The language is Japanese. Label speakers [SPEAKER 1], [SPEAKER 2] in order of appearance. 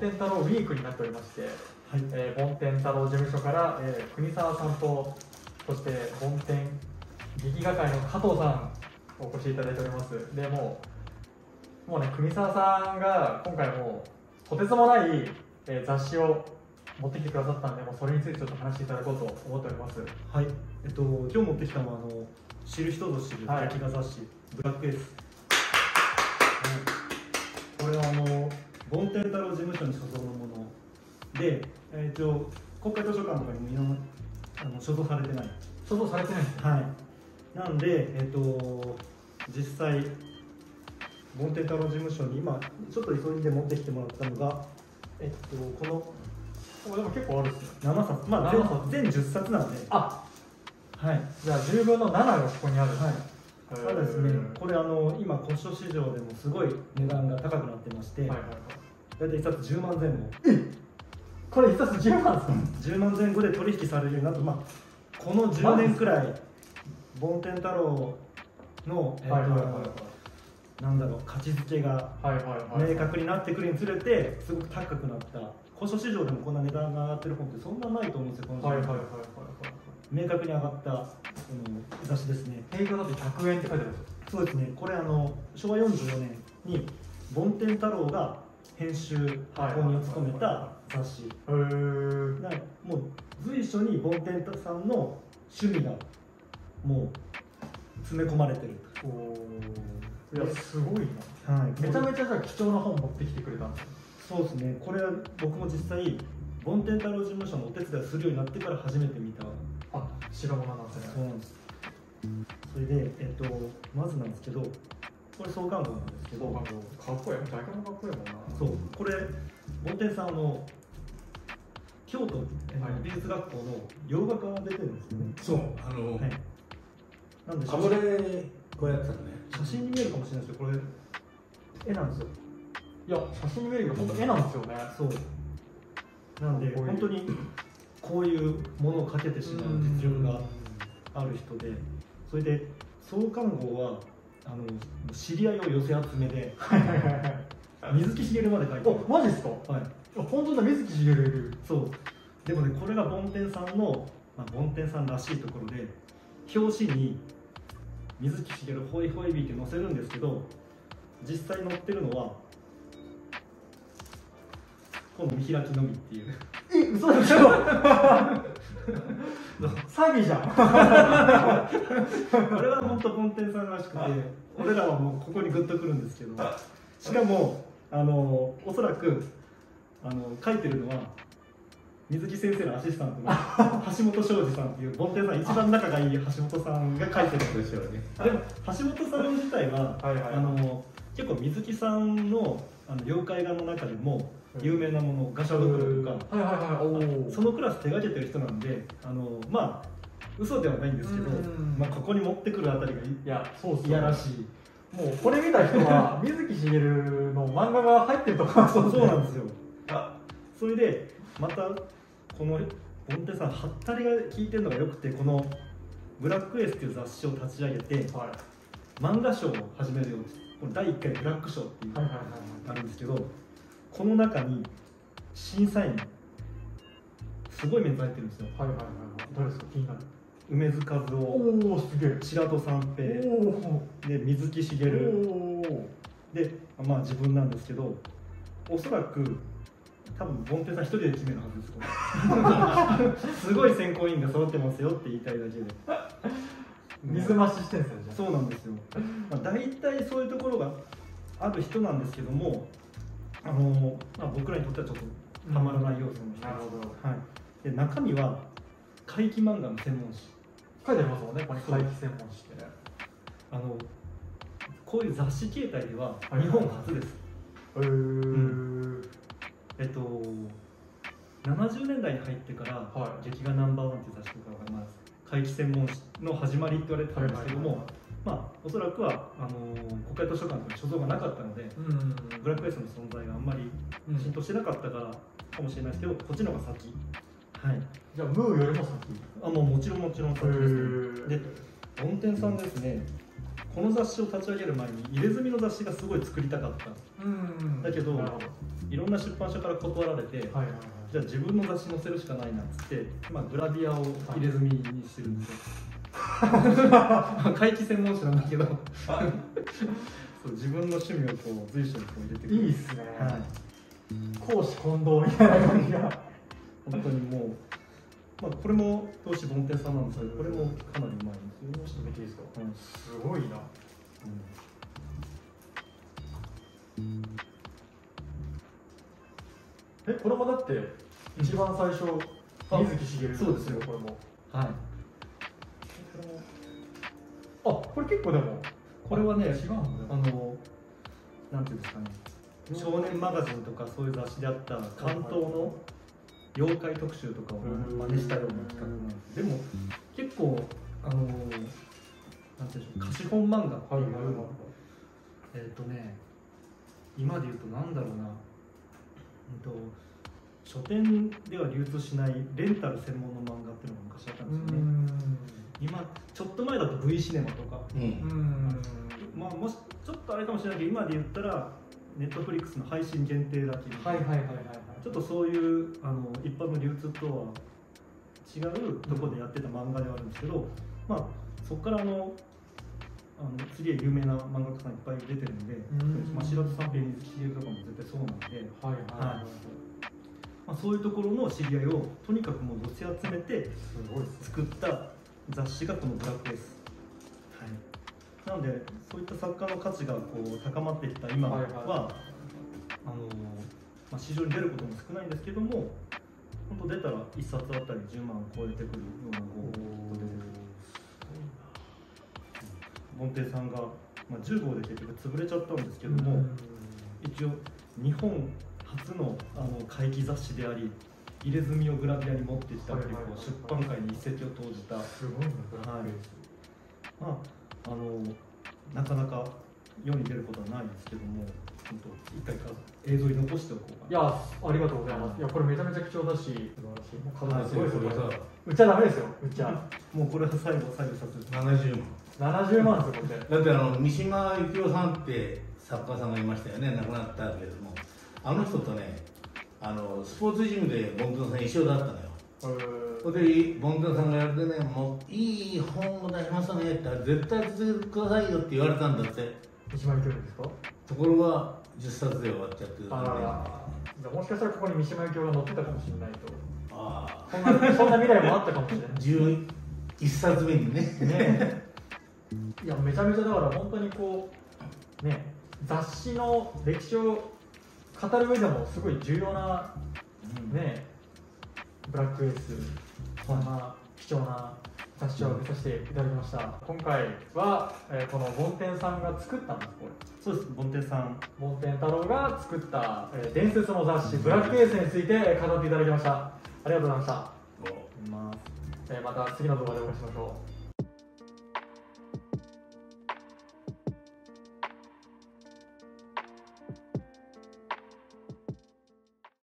[SPEAKER 1] 天太郎ウィークになっておりまして、
[SPEAKER 2] はい。
[SPEAKER 1] えー、梵天太郎事務所から、えー、国沢さんとそして梵天劇画界の加藤さんお越しいただいております。でもうもうね国沢さんが今回もうとてつもない、えー雑誌を持ってきてくださったんでもうそれについてちょっと話していただこうと思っております。
[SPEAKER 2] はい、えっと、今日持ってきたのはあの知る人ぞ知る
[SPEAKER 1] はい。
[SPEAKER 2] 劇画雑誌、ブラックエース、これはあの梵天太郎事務所に所蔵のもので、えー一応国会図書館とかにも今あの所蔵されてない。
[SPEAKER 1] 想像されてないんです
[SPEAKER 2] はい。なんでえっ、と実際梵天太郎事務所に今ちょっと急いで持ってきてもらったのがえっとこの
[SPEAKER 1] おでも結構あるっすよ
[SPEAKER 2] 7冊。まあ
[SPEAKER 1] 7冊。
[SPEAKER 2] 全全10冊なんで。
[SPEAKER 1] あ
[SPEAKER 2] はい。
[SPEAKER 1] じゃあ10分の7がここにある。
[SPEAKER 2] はい。ただですね、これあの今古書市場でもすごい値段が高くなってまして、
[SPEAKER 1] はいはいはい
[SPEAKER 2] 大体1冊10万前後、
[SPEAKER 1] これ一冊10万ですか
[SPEAKER 2] ？10万前後で取引されるようになって、まあ、この10年くらい、梵天太郎の、えっと
[SPEAKER 1] はいはいはい
[SPEAKER 2] なんだろう、価値づけが
[SPEAKER 1] はいはいはい
[SPEAKER 2] 明確になってくるにつれて、すごく高くなった、古書市場でもこんな値段が上がってる本ってそんなないと思うんですよ、この
[SPEAKER 1] はいはいはいはい
[SPEAKER 2] 明確に上がった、うん、雑誌ですね。
[SPEAKER 1] 定価だって100円って書いてあるんですよ。
[SPEAKER 2] そうですね、これあの昭和44年に梵天太郎が編集発行人を務めた雑誌。
[SPEAKER 1] へー。
[SPEAKER 2] だからもう随所に梵天さんの趣味がもう詰め込まれてる。
[SPEAKER 1] おー。いやすごいな。
[SPEAKER 2] はい。
[SPEAKER 1] めちゃめちゃじゃあ貴重な本持ってきてくれたんですよ
[SPEAKER 2] そうですね。これは僕も実際梵天太郎事務所のお手伝いをするようになってから初めて見た。
[SPEAKER 1] あ白物なんですね。
[SPEAKER 2] そうなんです。それでえっとまずなんですけどこれ創刊号なんですけど。
[SPEAKER 1] かっこいい。大会もかっこいいもんな。
[SPEAKER 2] そう。これ梵天さんあの京都、え
[SPEAKER 1] はい。
[SPEAKER 2] 美術学校の洋画科が出てるんですよね、
[SPEAKER 3] そう。あの、
[SPEAKER 2] はい。なんで
[SPEAKER 3] かぶれこうやってたのね。
[SPEAKER 2] 写真に見えるかもしれないですけどこれ絵なんですよ。
[SPEAKER 1] いや写真に見えるけど本当絵なんですよね。
[SPEAKER 2] そう。なんで本当にこういうものをかけてしまう実力がある人で。それで創刊号はあの知り合いを寄せ集めで水木しげるまで書いて
[SPEAKER 1] お
[SPEAKER 2] る。
[SPEAKER 1] マジっすか？
[SPEAKER 2] はい。
[SPEAKER 1] あ本当だ水木しげるいる
[SPEAKER 2] そう。でもねこれが梵天さんの、まあ、梵天さんらしいところで表紙に水木しげるホイホイビーって載せるんですけど実際載ってるのはこの見開きのみっていう。
[SPEAKER 1] え嘘でしょ？詐欺じゃん。
[SPEAKER 2] これは本当梵天さんらしくて俺らはもうここにグッとくるんですけどしかもあのおそらくあの書いてるのは水木先生のアシスタントの 橋本庄司さんっていう梵天さん一番仲がいい橋本さんが書いてるんです
[SPEAKER 3] でしょうね
[SPEAKER 2] でも橋本さん自体は
[SPEAKER 1] はいはい。
[SPEAKER 2] あの結構水木さんのあの妖怪画の中でも有名なものガシャ袋とか。
[SPEAKER 1] はいはいはい
[SPEAKER 2] そのクラス手がけてる人なんであのまあ嘘ではないんですけど
[SPEAKER 1] うん、
[SPEAKER 2] まあ、ここに持ってくるあたりがい
[SPEAKER 1] いやそうっす
[SPEAKER 2] いやらしい。
[SPEAKER 1] もうこれ見た人は水木しげるの漫画が入ってるとか。
[SPEAKER 2] そ うそうなんですよ。それでまたこのボンテさんはったりが効いてるのがよくてこの「ブラックエース」っていう雑誌を立ち上げて
[SPEAKER 1] はい。
[SPEAKER 2] 漫画賞を始めるようです。これ第1回ブラック賞っていうのが
[SPEAKER 1] はいはいはい。
[SPEAKER 2] あるんですけどこの中に審査員すごいメンツ入ってるんですよ。
[SPEAKER 1] はいはいはい。誰ですか？気になる
[SPEAKER 2] 梅津和夫。
[SPEAKER 1] おおすげえ。
[SPEAKER 2] 白戸三平。
[SPEAKER 1] おお
[SPEAKER 2] で水木しげる。
[SPEAKER 1] お
[SPEAKER 2] でまあ自分なんですけどおそらく多分ボンテさん一人で決めるはずです すごい選考委員が揃ってますよって言いたいだけで。
[SPEAKER 1] 水増ししてんすよ
[SPEAKER 2] そうなんですよ、まあ、大体そういうところがある人なんですけどもあの、まあ、僕らにとってはちょっとたまらない要素の一つ、
[SPEAKER 1] なるほど。
[SPEAKER 2] はい、で中身は怪奇漫画の専門誌。
[SPEAKER 1] 書いてありますもんねここに怪奇専門誌って。ね
[SPEAKER 2] あのこういう雑誌形態では
[SPEAKER 1] はい。
[SPEAKER 2] 日本初です、
[SPEAKER 1] へー。
[SPEAKER 2] えっと70年代に入ってから「
[SPEAKER 1] はい。
[SPEAKER 2] 劇画ナンバーワン」っていう雑誌とかが、まあ、怪奇専門誌の始まりって言われてたんですけども、
[SPEAKER 1] はいはいはい
[SPEAKER 2] まあおそらくはあの国会図書館とかに所蔵がなかったので
[SPEAKER 1] うん。
[SPEAKER 2] ブラックエースの存在があんまり
[SPEAKER 1] うん。
[SPEAKER 2] 浸透してなかったからかもしれないですけどこっちの方が先。はい。
[SPEAKER 1] じゃあムーよりも先。
[SPEAKER 2] あもうもちろんもちろん先ですで本店さんですね。この雑誌を立ち上げる前に入れ墨の雑誌がすごい作りたかった。
[SPEAKER 1] うん。
[SPEAKER 2] だけど。いろんな出版社から断られて、
[SPEAKER 1] はいはいはい。
[SPEAKER 2] じゃあ自分の雑誌載せるしかないなっつって、まあ、グラビアを入れ墨にしてるんですよ、回帰専門誌なんだけど。そう自分の趣味をこう随所にこう入れてくる。
[SPEAKER 1] いいっすね、
[SPEAKER 2] はい。
[SPEAKER 1] 公私混同みたいな感じが。
[SPEAKER 2] 本当にもう、まあ、これも投資梵天さんなんですけどこれもかなりうまいんですよ。
[SPEAKER 1] ちょっと見ていいですか？
[SPEAKER 2] うん。
[SPEAKER 1] すごいな。えこれもだって一番最初
[SPEAKER 2] あ
[SPEAKER 1] 水木しげる
[SPEAKER 2] そうですよ。
[SPEAKER 1] これも。
[SPEAKER 2] はい
[SPEAKER 1] あこれ結構でも
[SPEAKER 2] これはね
[SPEAKER 1] 違うんだ
[SPEAKER 2] あのなんていうんですかね。少年マガジンとかそういう雑誌であった関東の妖怪特集とかを真似したような企画なんです。でも結構あのなんていうんでしょう貸本漫画っていう、えっ、とね今で言うとなんだろうな、うん、と書店では流通しないレンタル専門の漫画っていうのが昔あった
[SPEAKER 1] うん
[SPEAKER 2] ですよね今ちょっと前だと V シネマとか。
[SPEAKER 3] うん。
[SPEAKER 1] うん。
[SPEAKER 2] まあもしちょっとあれかもしれないけど今で言ったらネットフリックスの配信限定だけど、
[SPEAKER 1] はいはいはいはいはい。
[SPEAKER 2] ちょっとそういうあの一般の流通とは違うところでやってた漫画ではあるんですけど、まあそこからあのあのすげえ有名な漫画家さんいっぱい出てるんで、
[SPEAKER 1] うん。
[SPEAKER 2] まあ、白戸三平水木しげるとかも絶対そうなんで、
[SPEAKER 1] はいはい
[SPEAKER 2] はいまあ、そういうところの知り合いをとにかくもう寄せ集めて作った雑誌がこのブラックエース、はい、なのでそういった作家の価値がこう高まってきた今は、
[SPEAKER 1] はいはい。
[SPEAKER 2] あのまあ、市場に出ることも少ないんですけども本当出たら1冊あたり10万を超えてくるような号が出てる梵天さんが、まあ、10号で結局潰れちゃったんですけども、一応日本初のあの怪奇雑誌であり入れ墨をグラビアに持っていったっていう
[SPEAKER 1] はいはい。はい
[SPEAKER 2] こう出版界に一石を投じた、
[SPEAKER 1] すごい
[SPEAKER 2] まあ、あのなかなか世に出ることはないですけども本当一回か映像に残しておこうか
[SPEAKER 1] いやありがとうございます。いやこれめちゃめちゃ貴重だし素晴らしいもう数がすごいですよ。
[SPEAKER 3] これさ
[SPEAKER 1] 売っちゃダメですよ。売っちゃ。
[SPEAKER 2] もうこれは最後最後させて
[SPEAKER 3] 70万。
[SPEAKER 1] 70万ですよこれ。
[SPEAKER 3] だってあの三島由紀夫さんって作家さんがいましたよね。亡くなったけれども。あの人とねあのスポーツジムでボンドンさん一緒だったのよ。それでボンドンさんがやるとねもういい本を出しますね。って絶対続けてくださいよって言われたんだって。
[SPEAKER 1] 三島由紀夫ですか？
[SPEAKER 3] ところが10冊で終わっちゃってる
[SPEAKER 1] ああもしかしたらここに三島由紀夫が載ってたかもしれないと。
[SPEAKER 3] あ
[SPEAKER 1] そんなそんな未来もあったかもしれない。
[SPEAKER 3] 11冊目にね。
[SPEAKER 1] ね えいやめちゃめちゃだから本当にこうね雑誌の歴史を語る上でもすごい重要なねブラックエースそんな貴重な雑誌を見させていただきました。今回は、えーこの梵天さんが作ったんですこれ。
[SPEAKER 2] そうです。梵天さん。
[SPEAKER 1] 梵天太郎が作った、えー伝説の雑誌ブラックエースについて語っていただきました。ありがとうございました、
[SPEAKER 2] います。
[SPEAKER 1] えーまた次の動画でお会いしましょう